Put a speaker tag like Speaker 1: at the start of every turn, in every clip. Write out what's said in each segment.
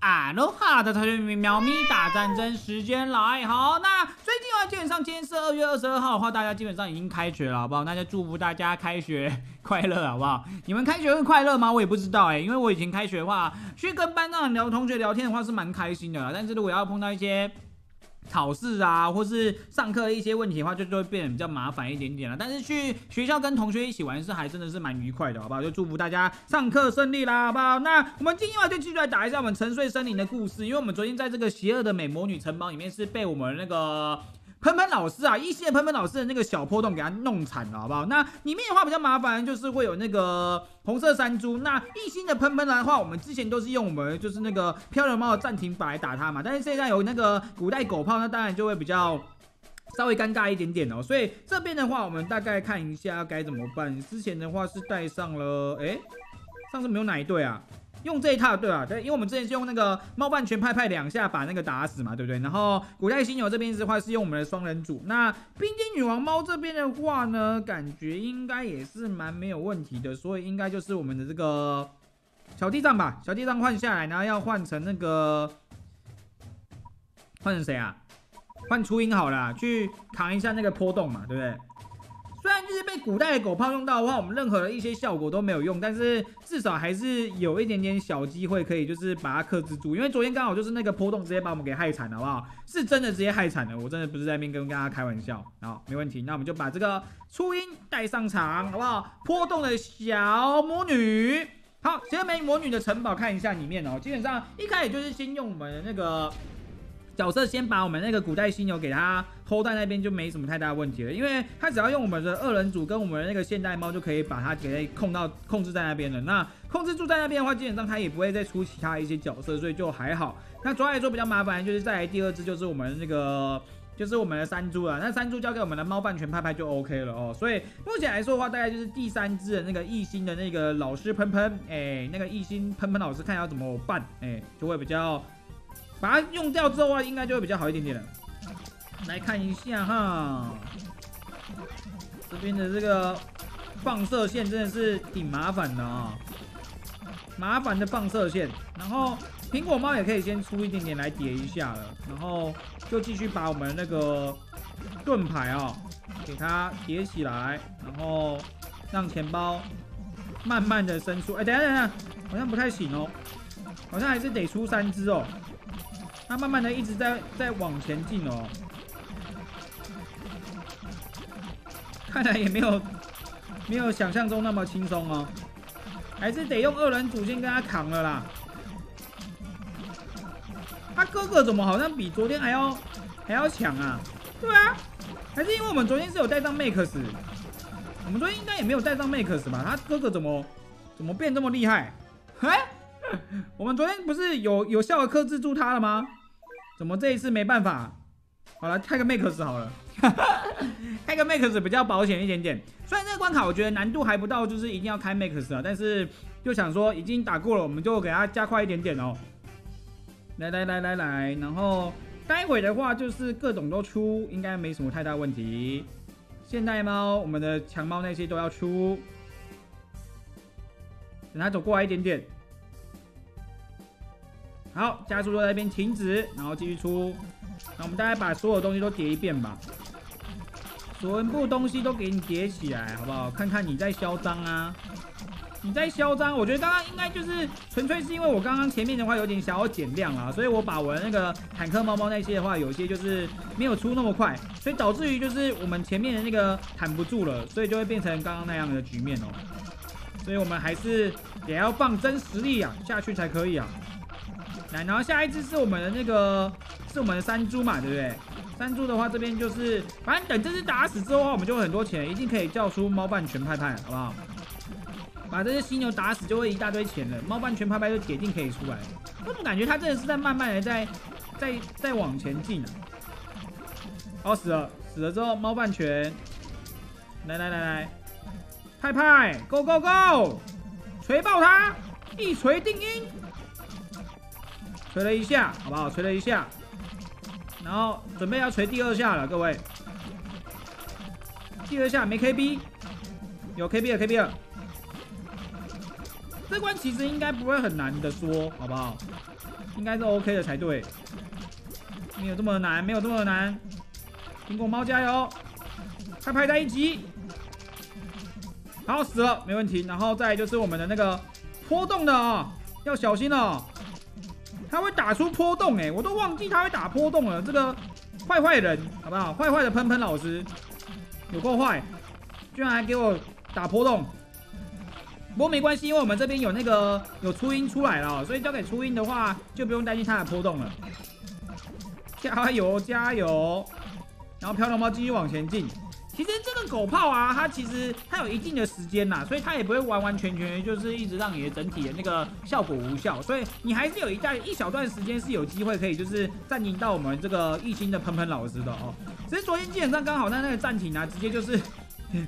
Speaker 1: 啊，罗哈的同学们，喵咪打战争时间来，好，那最近啊，基本上今天是二月二十二号的话，大家基本上已经开学了，好不好？那就祝福大家开学快乐，好不好？你们开学会快乐吗？我也不知道哎，因为我以前开学的话，去跟班上聊同学聊天的话是蛮开心的，但是如果要碰到一些。考试啊，或是上课一些问题的话，就就会变得比较麻烦一点点了。但是去学校跟同学一起玩是还真的是蛮愉快的，好不好？就祝福大家上课顺利啦，好不好？那我们今天晚上就继续来打一下我们沉睡森林的故事，因为我们昨天在这个邪恶的美魔女城堡里面是被我们那个。喷喷老师啊，一星的喷喷老师的那个小破洞给他弄惨了，好不好？那里面的话比较麻烦，就是会有那个红色山猪。那一星的喷喷的话，我们之前都是用我们就是那个漂流猫的暂停法来打它嘛。但是现在有那个古代狗炮，那当然就会比较稍微尴尬一点点哦。所以这边的话，我们大概看一下该怎么办。之前的话是带上了，哎，上次没有哪一队啊？用这一套对吧？对，因为我们之前是用那个猫半拳拍拍两下把那个打死嘛，对不对？然后古代犀牛这边的话是用我们的双人组。那冰晶女王猫这边的话呢，感觉应该也是蛮没有问题的，所以应该就是我们的这个小地藏吧。小地藏换下来，然后要换成那个换成谁啊？换初音好了，去扛一下那个波动嘛，对不对？虽然就是被古代的狗炮用到的话，我们任何的一些效果都没有用，但是至少还是有一点点小机会可以就是把它克制住。因为昨天刚好就是那个波动直接把我们给害惨了，好不好？是真的直接害惨了，我真的不是在那边跟大家开玩笑。好，没问题，那我们就把这个初音带上场，好不好？波动的小魔女，好，先美魔女的城堡看一下里面哦。基本上一开始就是先用我们的那个。角色先把我们那个古代犀牛给他 hold 在那边就没什么太大问题了，因为他只要用我们的二人组跟我们的那个现代猫就可以把它给控到控制在那边了。那控制住在那边的话，基本上它也不会再出其他一些角色，所以就还好。那主要来说比较麻烦就是再来第二只就是我们那个就是我们的山猪了。那山猪交给我们的猫半拳拍拍就 OK 了哦。所以目前来说的话，大概就是第三只的那个异星的那个老师喷喷，哎，那个异星喷喷老师看要怎么办，哎，就会比较。把它用掉之后啊，应该就会比较好一点点了。来看一下哈，这边的这个放射线真的是挺麻烦的啊，麻烦的放射线。然后苹果猫也可以先出一点点来叠一下了，然后就继续把我们那个盾牌啊给它叠起来，然后让钱包慢慢的伸出。哎，等下等下，好像不太行哦，好像还是得出三只哦。它慢慢的一直在在往前进哦，看来也没有没有想象中那么轻松哦，还是得用二人组先跟他扛了啦。他哥哥怎么好像比昨天还要还要强啊？对啊，还是因为我们昨天是有带上 Max，我们昨天应该也没有带上 Max 吧？他哥哥怎么怎么变这么厉害？哎，我们昨天不是有有效的克制住他了吗？怎么这一次没办法？好了，开个 Max 好了，开个 Max 比较保险一点点。虽然这个关卡我觉得难度还不到，就是一定要开 Max 啊，但是就想说已经打过了，我们就给它加快一点点哦。来来来来来，然后待会的话就是各种都出，应该没什么太大问题。现代猫、我们的强猫那些都要出，等它走过来一点点。好，加速在那边停止，然后继续出。那我们大概把所有东西都叠一遍吧，全部东西都给你叠起来，好不好？看看你在嚣张啊！你在嚣张，我觉得刚刚应该就是纯粹是因为我刚刚前面的话有点想要减量啊，所以我把我的那个坦克猫猫那些的话，有一些就是没有出那么快，所以导致于就是我们前面的那个坦不住了，所以就会变成刚刚那样的局面哦。所以我们还是也要放真实力啊下去才可以啊。来，然后下一只是我们的那个，是我们的山猪嘛，对不对？山猪的话，这边就是，反正等这只打死之后的话，我们就很多钱，一定可以叫出猫半全拍拍，好不好？把这些犀牛打死就会一大堆钱了，猫半全拍拍就铁定可以出来。我怎么感觉它真的是在慢慢的在，在在往前进啊？哦，死了，死了之后猫半全，来来来来，拍拍，Go Go Go，锤爆它，一锤定音。锤了一下，好不好？锤了一下，然后准备要锤第二下了，各位。第二下没 KB，有 KB 了，KB 了。这关其实应该不会很难的说，好不好？应该是 OK 的才对，没有这么难，没有这么难。苹果猫加油，快拍在一起。好，死了，没问题。然后再就是我们的那个波动的啊，要小心哦。他会打出波动，哎，我都忘记他会打波动了。这个坏坏人，好不好？坏坏的喷喷老师，有够坏，居然还给我打波动。不过没关系，因为我们这边有那个有初音出来了，所以交给初音的话，就不用担心它的波动了。加油，加油！然后漂流猫继续往前进。其实这个狗炮啊，它其实它有一定的时间呐，所以它也不会完完全全就是一直让你的整体的那个效果无效，所以你还是有一段一小段时间是有机会可以就是暂停到我们这个一星的喷喷老师的哦。只是昨天基本上刚好在那个暂停啊，直接就是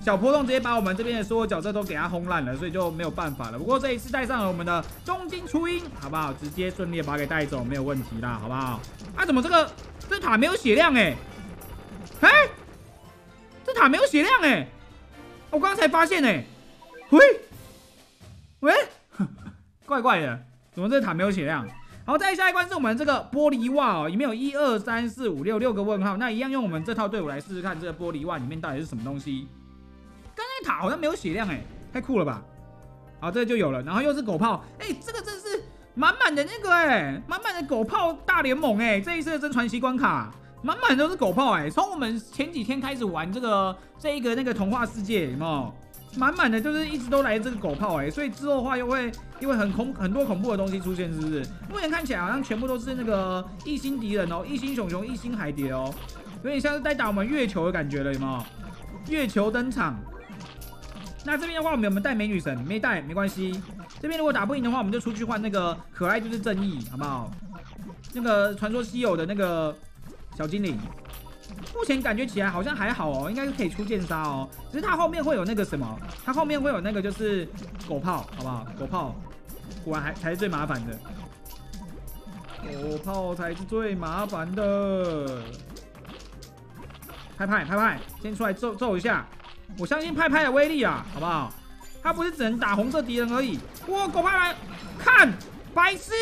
Speaker 1: 小波动直接把我们这边的所有角色都给它轰烂了，所以就没有办法了。不过这一次带上了我们的中金初音，好不好？直接顺利把它给带走，没有问题啦，好不好？啊，怎么这个这塔没有血量哎？哎？塔没有血量哎，我刚才发现哎，喂。喂，怪怪的，怎么这塔没有血量？好，再下一关是我们这个玻璃袜哦，里面有一二三四五六六个问号，那一样用我们这套队伍来试试看，这个玻璃袜里面到底是什么东西？刚才塔好像没有血量哎，太酷了吧？好，这就有了，然后又是狗炮，哎，这个真是满满的那个哎，满满的狗炮大联盟哎，这一次的真传奇关卡。满满都是狗炮哎！从我们前几天开始玩这个这一个那个童话世界，有没有？满满的就是一直都来这个狗炮哎，所以之后的话又会因为很恐很多恐怖的东西出现，是不是？目前看起来好像全部都是那个异星敌人哦，异星熊熊、异星海蝶哦，有点像是在打我们月球的感觉了，有没有？月球登场。那这边的话，我们有没有带美女神？没带，没关系。这边如果打不赢的话，我们就出去换那个可爱就是正义，好不好？那个传说稀有的那个。小精灵，目前感觉起来好像还好哦，应该是可以出剑杀哦。只是它后面会有那个什么，它后面会有那个就是狗炮，好不好？狗炮果然还才是最麻烦的，狗炮才是最麻烦的。派派派派，先出来揍揍一下，我相信派派的威力啊，好不好？他不是只能打红色敌人而已。哇，狗派来看，白痴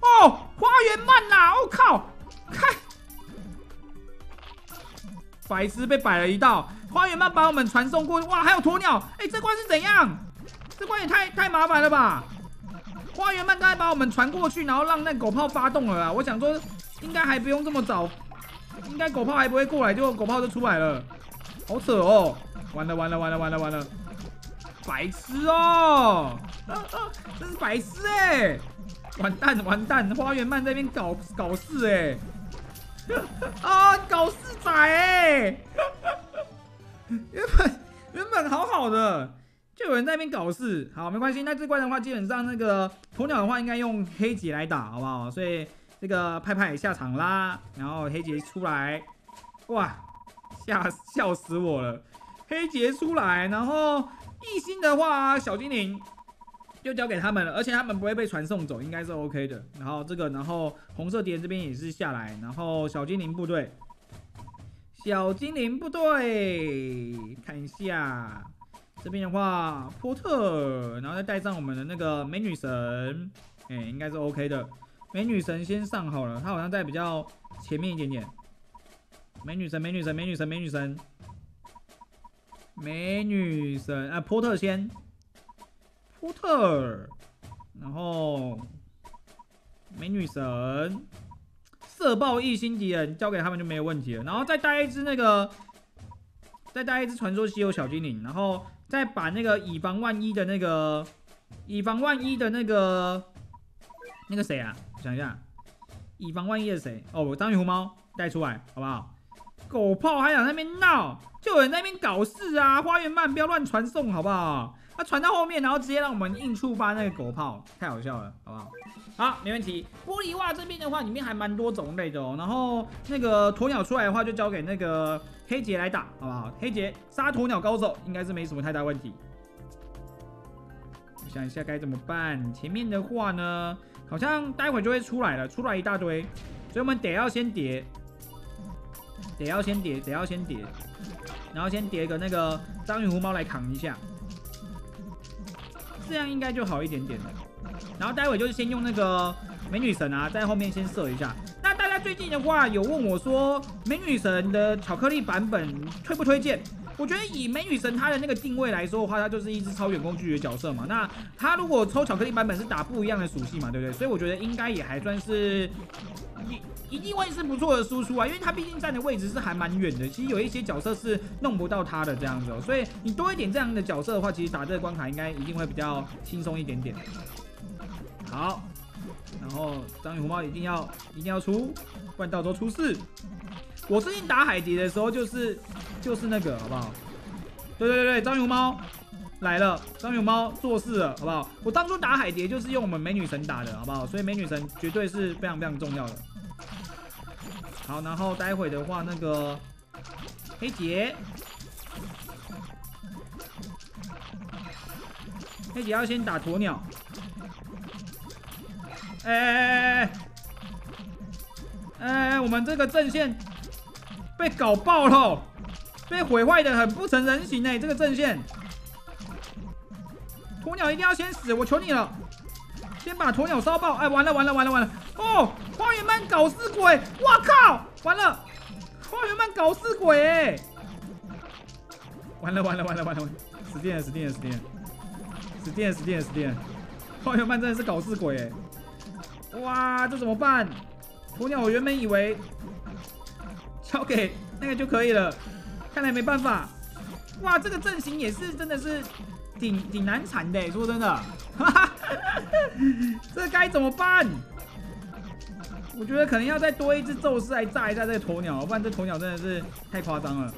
Speaker 1: 哦，花园慢呐，我靠，看。白痴被摆了一道，花园曼把我们传送过去，哇，还有鸵鸟，哎，这关是怎样？这关也太太麻烦了吧？花园曼刚才把我们传过去，然后让那狗炮发动了啊！我想说，应该还不用这么早，应该狗炮还不会过来，结果狗炮就出来了，好扯哦！完了完了完了完了完了，白痴哦！真是白痴哎！完蛋完蛋，花园曼那边搞搞事哎！啊，搞事仔哎！原本原本好好的，就有人在那边搞事。好，没关系。那这关的话，基本上那个鸵鸟的话，应该用黑杰来打，好不好？所以这个派派下场啦，然后黑杰出来，哇，吓笑死我了！黑杰出来，然后一心的话，小精灵。就交给他们了，而且他们不会被传送走，应该是 OK 的。然后这个，然后红色敌人这边也是下来，然后小精灵部队，小精灵部队，看一下这边的话，波特，然后再带上我们的那个美女神，哎，应该是 OK 的。美女神先上好了，她好像在比较前面一点点。美女神，美女神，美女神，美女神，美女神，啊，波特先。波特，然后美女神，色爆异星敌人交给他们就没有问题了。然后再带一只那个，再带一只传说稀有小精灵，然后再把那个以防万一的那个，以防万一的那个，那个谁啊？想一下，以防万一的谁？哦，章鱼狐猫带出来好不好？狗炮还想那边闹，就有人那边搞事啊！花园慢，不要乱传送好不好？他传到后面，然后直接让我们硬触发那个狗炮，太好笑了，好不好？好，没问题。玻璃袜这边的话，里面还蛮多种类的哦。然后那个鸵鸟出来的话，就交给那个黑杰来打，好不好？黑杰杀鸵鸟高手，应该是没什么太大问题。我想一下该怎么办。前面的话呢，好像待会就会出来了，出来一大堆，所以我们得要先叠，得要先叠，得要先叠，然后先叠个那个章鱼狐猫来扛一下。这样应该就好一点点了。然后待会就是先用那个美女神啊，在后面先射一下。那大家最近的话有问我说，美女神的巧克力版本推不推荐？我觉得以美女神她的那个定位来说的话，她就是一只超远攻击的角色嘛。那她如果抽巧克力版本是打不一样的属性嘛，对不对？所以我觉得应该也还算是一定会是不错的输出啊，因为他毕竟站的位置是还蛮远的。其实有一些角色是弄不到他的这样子，哦，所以你多一点这样的角色的话，其实打这个关卡应该一定会比较轻松一点点。好，然后章鱼红帽一定要一定要出，不然到时候出事。我最近打海蝶的时候，就是就是那个，好不好？对对对对章鱼猫来了，章鱼猫做事了，好不好？我当初打海蝶就是用我们美女神打的，好不好？所以美女神绝对是非常非常重要的。好，然后待会的话，那个黑杰，黑杰要先打鸵鸟。哎哎哎哎哎！我们这个阵线。被搞爆了，被毁坏的很不成人形哎！这个阵线，鸵鸟一定要先死，我求你了，先把鸵鸟烧爆！哎，完了完了完了完了！哦，花园曼搞事鬼！我靠，完了，花园曼搞事鬼哎！完了完了完了完了，死定了死定了死定了，死定了死定了死定了！花园曼真的是搞事鬼哎！哇，这怎么办？鸵鸟，我原本以为。交给那个就可以了，看来没办法。哇，这个阵型也是真的是挺挺难缠的，说真的，哈哈 这该怎么办？我觉得可能要再多一只宙斯来炸一下这个鸵鸟，不然这鸵鸟真的是太夸张了。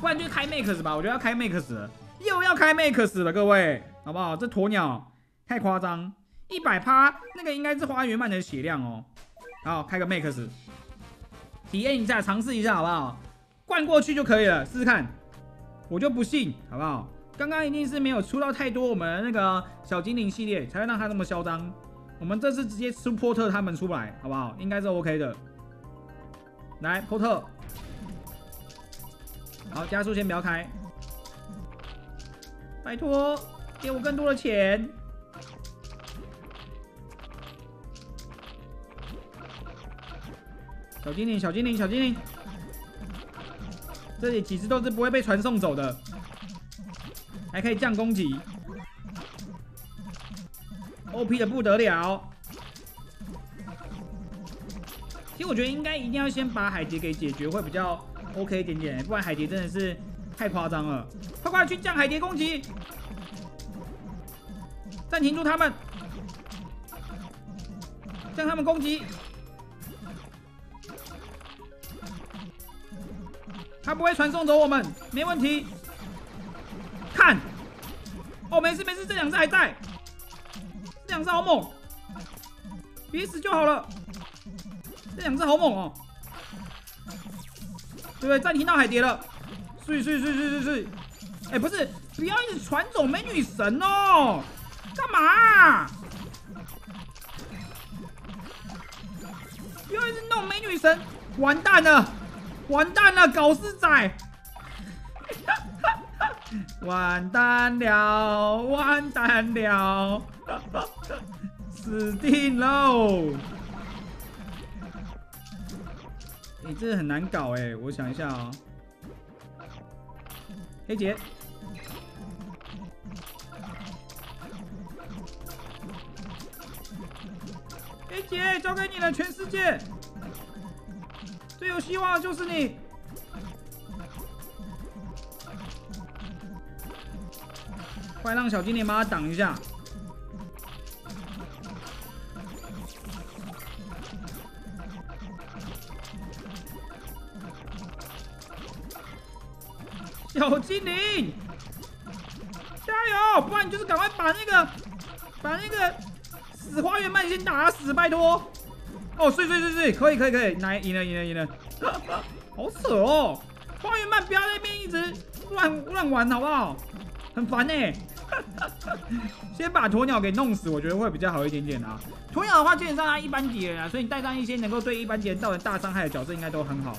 Speaker 1: 不然就开 Max 吧，我觉得要开 Max，又要开 Max 了，各位，好不好？这鸵鸟太夸张，一百趴，那个应该是花园曼的血量哦。好，开个 Max。体验一下，尝试一下，好不好？灌过去就可以了，试试看。我就不信，好不好？刚刚一定是没有出到太多我们那个小精灵系列，才会让他那么嚣张。我们这次直接出波特他们出来，好不好？应该是 OK 的。来，波特。好，加速先不要开。拜托，给我更多的钱。小精灵，小精灵，小精灵，这里几只都是不会被传送走的，还可以降攻击，OP 的不得了。其实我觉得应该一定要先把海蝶给解决，会比较 OK 一点点，不然海蝶真的是太夸张了。快快去降海蝶攻击，暂停住他们，降他们攻击。他不会传送走我们，没问题。看，哦，没事没事，这两只还在，这两只好猛，别死就好了。这两只好猛哦，对不对？暂停到海蝶了，睡睡睡睡睡睡。哎，不是，不要一直传走美女神哦，干嘛？不要一直弄美女神，完蛋了。完蛋了，搞事仔！完蛋了，完蛋了，死定喽！你这很难搞哎，我想一下啊。黑杰，黑杰，交给你了，全世界。最有希望就是你，快让小精灵把他挡一下！小精灵，加油！不然你就是赶快把那个把那个死花园曼先打死，拜托！哦，睡睡睡睡，可以可以可以，来赢了赢了赢了，好扯哦！花园曼不要在那边一直乱乱玩好不好？很烦呢。先把鸵鸟给弄死，我觉得会比较好一点点啊。鸵鸟的话基本上它一般敌人啊，所以你带上一些能够对一般敌人造成大伤害的角色，应该都很好。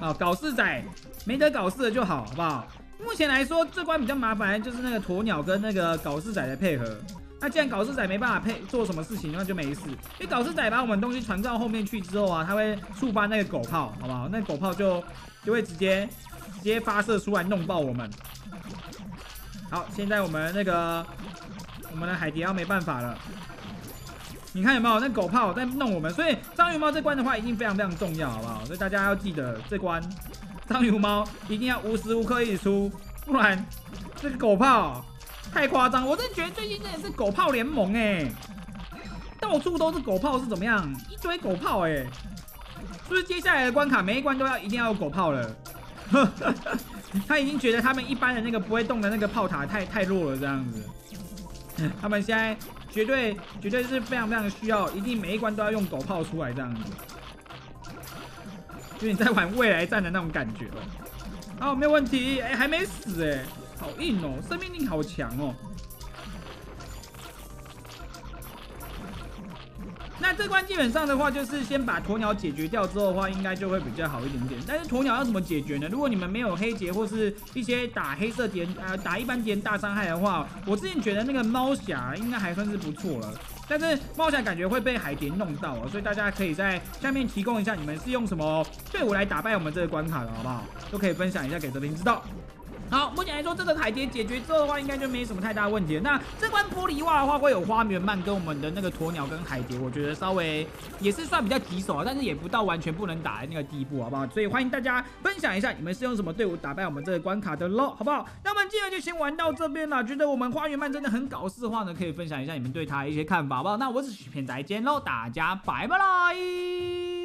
Speaker 1: 啊，搞事仔没得搞事的就好，好不好？目前来说，这关比较麻烦，就是那个鸵鸟跟那个搞事仔的配合。那既然搞事仔没办法配做什么事情，那就没事。因为搞事仔把我们东西传到后面去之后啊，他会触发那个狗炮，好不好？那狗炮就就会直接直接发射出来弄爆我们。好，现在我们那个我们的海迪奥没办法了。你看有没有那狗炮在弄我们？所以章鱼猫这关的话，一定非常非常重要，好不好？所以大家要记得这关，章鱼猫一定要无时无刻一出，不然这个狗炮太夸张。我真的觉得最近真的是狗炮联盟哎，到处都是狗炮是怎么样？一堆狗炮哎，是不是接下来的关卡每一关都要一定要有狗炮了？他已经觉得他们一般的那个不会动的那个炮塔太太弱了，这样子。他们现在。绝对绝对是非常非常需要，一定每一关都要用狗炮出来这样子，就你在玩未来战的那种感觉哦。好，没有问题，哎，还没死哎，好硬哦，生命力好强哦。那这关基本上的话，就是先把鸵鸟解决掉之后的话，应该就会比较好一点点。但是鸵鸟要怎么解决呢？如果你们没有黑杰或是一些打黑色敌人打一般敌人大伤害的话，我之前觉得那个猫侠应该还算是不错了。但是猫侠感觉会被海蝶弄到哦，所以大家可以在下面提供一下你们是用什么队伍来打败我们这个关卡的好不好？都可以分享一下给泽林知道。好，目前来说，这个海蝶解决之后的话，应该就没什么太大问题了。那这关玻璃袜的话，会有花园鳗跟我们的那个鸵鸟跟海蝶，我觉得稍微也是算比较棘手啊，但是也不到完全不能打的那个地步，好不好？所以欢迎大家分享一下，你们是用什么队伍打败我们这个关卡的喽，好不好？那我们今天就先玩到这边了。觉得我们花园鳗真的很搞事的话呢，可以分享一下你们对他的一些看法，好不好？那我是许片仔见喽，大家拜拜啦！